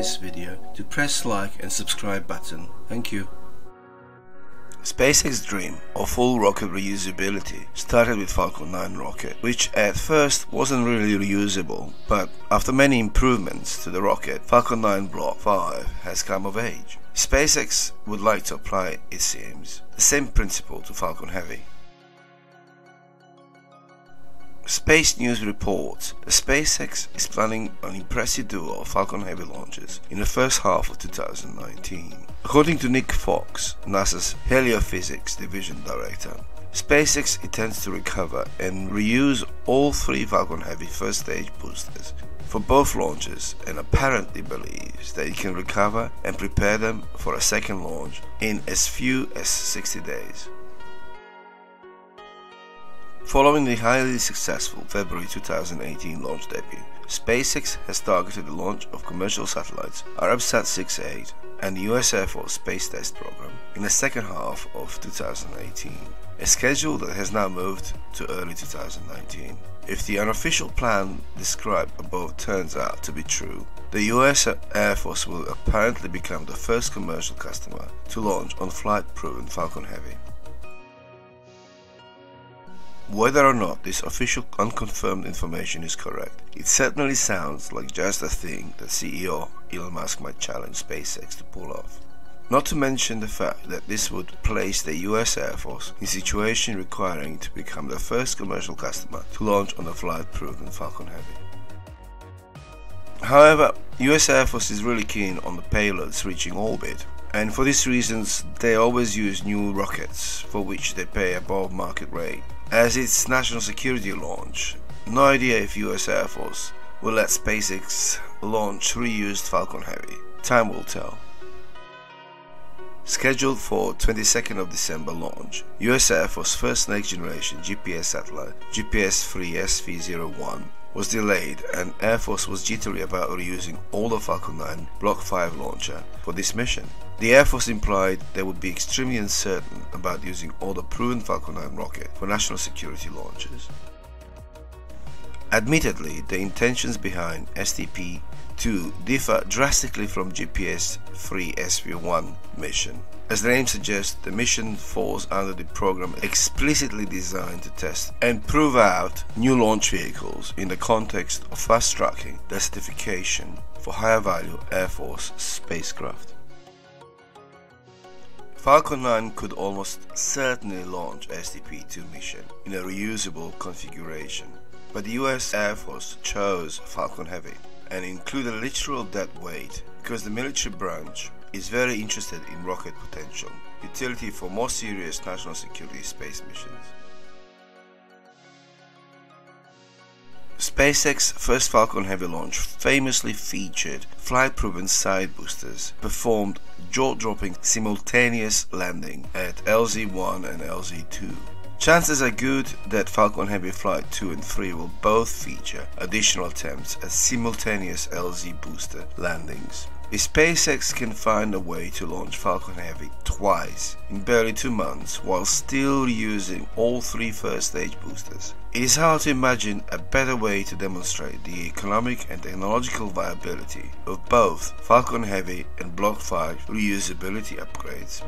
this video to press like and subscribe button. Thank you. SpaceX dream of full rocket reusability started with Falcon 9 rocket, which at first wasn't really reusable, but after many improvements to the rocket, Falcon 9 Block 5 has come of age. SpaceX would like to apply, it seems, the same principle to Falcon Heavy. Space News reports that SpaceX is planning an impressive duo of Falcon Heavy launches in the first half of 2019. According to Nick Fox, NASA's Heliophysics Division Director, SpaceX intends to recover and reuse all three Falcon Heavy first stage boosters for both launches and apparently believes that it can recover and prepare them for a second launch in as few as 60 days. Following the highly successful February 2018 launch debut, SpaceX has targeted the launch of commercial satellites Arabsat 6A and the US Air Force Space Test Program in the second half of 2018, a schedule that has now moved to early 2019. If the unofficial plan described above turns out to be true, the US Air Force will apparently become the first commercial customer to launch on flight-proven Falcon Heavy. Whether or not this official unconfirmed information is correct, it certainly sounds like just a thing that CEO Elon Musk might challenge SpaceX to pull off. Not to mention the fact that this would place the US Air Force in a situation requiring to become the first commercial customer to launch on a flight-proven Falcon Heavy. However, US Air Force is really keen on the payloads reaching orbit, and for these reasons they always use new rockets for which they pay above market rate as its national security launch. No idea if US Air Force will let SpaceX launch reused Falcon Heavy. Time will tell. Scheduled for 22nd of December launch, US Air Force first next generation GPS satellite GPS-3 SV-01 was delayed and Air Force was jittery about reusing all the Falcon 9 Block 5 launcher for this mission. The Air Force implied they would be extremely uncertain about using all the proven Falcon 9 rocket for national security launches. Admittedly, the intentions behind STP-2 differ drastically from GPS-3 SV-1 mission. As the name suggests, the mission falls under the program explicitly designed to test and prove out new launch vehicles in the context of fast-tracking the certification for higher value Air Force spacecraft. Falcon 9 could almost certainly launch STP-2 mission in a reusable configuration, but the US Air Force chose Falcon Heavy and included literal dead weight because the military branch is very interested in rocket potential, utility for more serious national security space missions. SpaceX's first Falcon Heavy launch famously featured flight-proven side boosters performed jaw-dropping simultaneous landing at LZ-1 and LZ-2. Chances are good that Falcon Heavy Flight 2 and 3 will both feature additional attempts at simultaneous LZ booster landings. If SpaceX can find a way to launch Falcon Heavy twice in barely two months while still using all three first stage boosters, it is hard to imagine a better way to demonstrate the economic and technological viability of both Falcon Heavy and Block 5 reusability upgrades.